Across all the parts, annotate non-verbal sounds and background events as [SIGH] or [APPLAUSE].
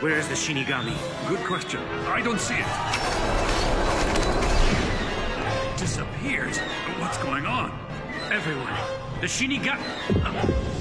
Where's the Shinigami? Good question. I don't see it. Disappeared? What's going on? Everyone. The Shinigami.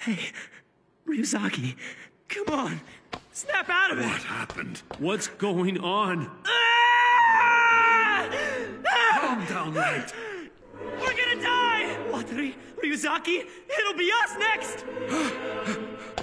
Hey, Ryuzaki, come on. Snap out of it. What happened? What's going on? Ah! Calm down, Light. We're gonna die! Watari, Ryuzaki, it'll be us next! [GASPS]